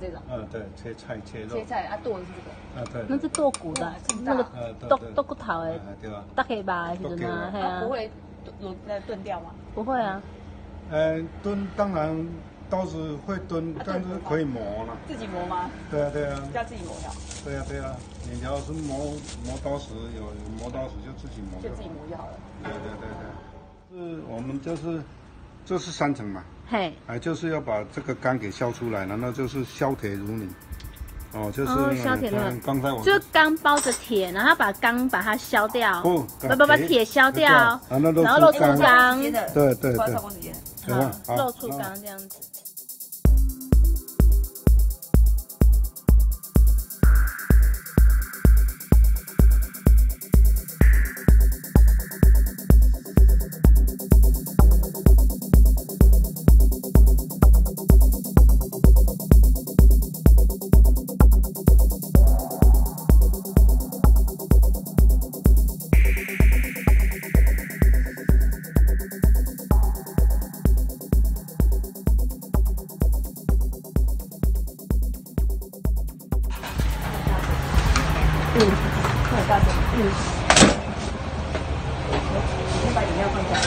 这种，嗯，对，切菜切肉切，菜啊剁的是这个。啊，对，那是剁骨的那个剁剁骨头的啊，对吧？大可以吧？是的呢，嘿啊它不，会卤呃炖掉吗？不会啊，呃，炖当然刀子会炖啊，但是可以磨了。自己磨吗？对啊，对啊，要自己磨掉，对啊，对啊。你要是磨磨刀石，有磨刀石就自己磨就自己。磨就好了。对对对对。是我们就是，这是三层嘛，嘿，哎，就是要把这个肝给削出来，难道就是削铁如泥。哦，就是哦呃削铁才我就是钢包着铁，然后把钢把它削掉，不不不把铁削掉，然后露出。钢对对露出钢这样子。嗯，很大声。嗯。先把饮料放下来。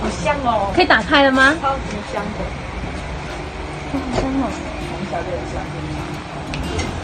好香哦，可以打开了吗？超级香的，好香哦！从小就很香。